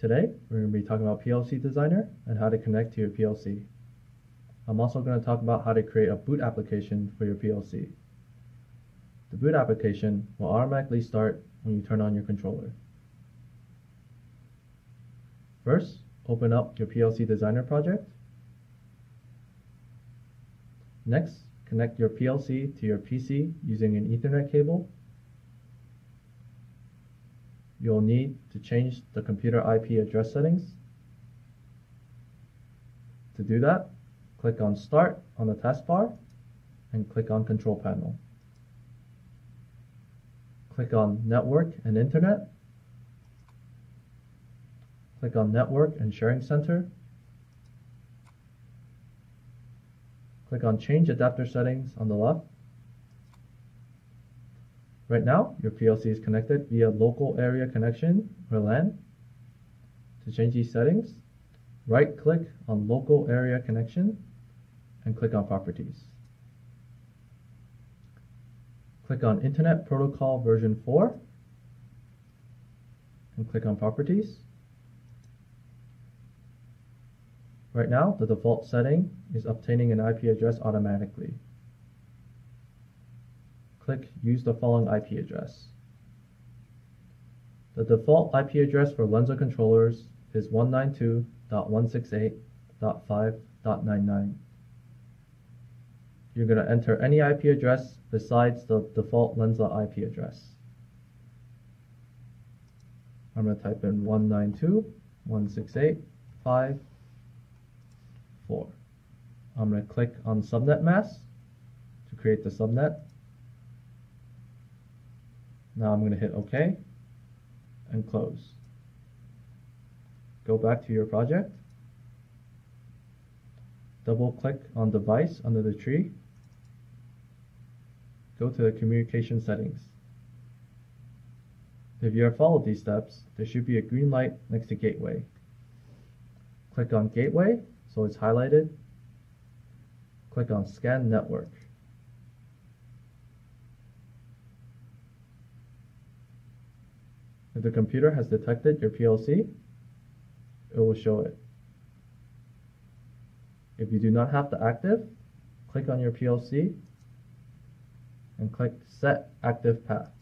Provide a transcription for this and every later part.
Today, we're going to be talking about PLC Designer and how to connect to your PLC. I'm also going to talk about how to create a boot application for your PLC. The boot application will automatically start when you turn on your controller. First, open up your PLC Designer project. Next, connect your PLC to your PC using an Ethernet cable. You'll need to change the computer IP address settings. To do that, click on Start on the taskbar and click on Control Panel. Click on Network and Internet. Click on Network and Sharing Center. Click on Change Adapter Settings on the left. Right now, your PLC is connected via local area connection or LAN. To change these settings, right click on local area connection and click on properties. Click on Internet Protocol version 4 and click on properties. Right now, the default setting is obtaining an IP address automatically click Use the following IP address. The default IP address for Lenze controllers is 192.168.5.99. You're going to enter any IP address besides the default Lenze IP address. I'm going to type in 192.168.5.4. I'm going to click on subnet mask to create the subnet. Now I'm going to hit OK and close. Go back to your project. Double click on device under the tree. Go to the communication settings. If you have followed these steps, there should be a green light next to gateway. Click on gateway so it's highlighted. Click on scan network. If the computer has detected your PLC, it will show it. If you do not have the active, click on your PLC and click Set Active Path.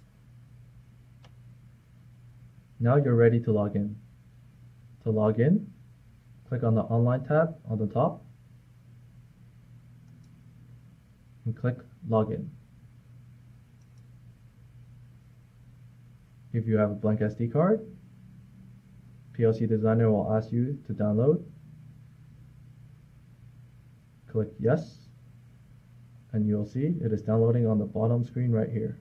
Now you're ready to log in. To log in, click on the Online tab on the top and click Login. If you have a blank SD card, PLC Designer will ask you to download. Click Yes, and you'll see it is downloading on the bottom screen right here.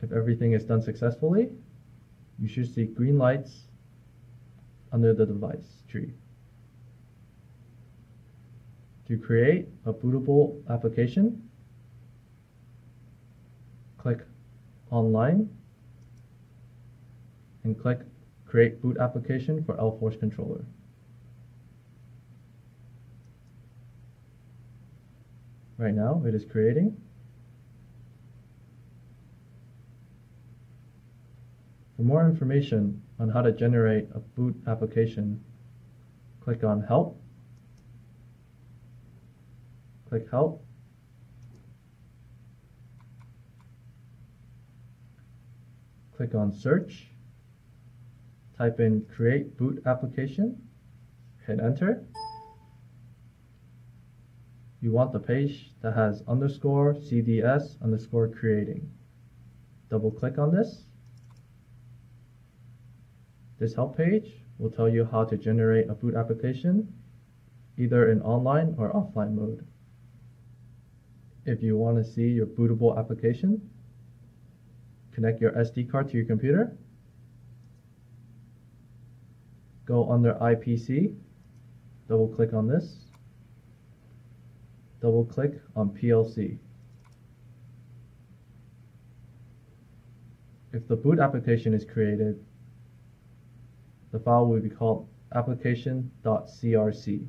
If everything is done successfully, you should see green lights under the device tree. To create a bootable application, click Online and click Create Boot Application for LForce Controller. Right now, it is creating. For more information on how to generate a boot application, click on Help Click Help. Click on Search. Type in Create Boot Application. Hit Enter. You want the page that has underscore CDS underscore creating. Double click on this. This help page will tell you how to generate a boot application either in online or offline mode if you want to see your bootable application, connect your SD card to your computer, go under IPC, double click on this, double click on PLC. If the boot application is created, the file will be called application.crc.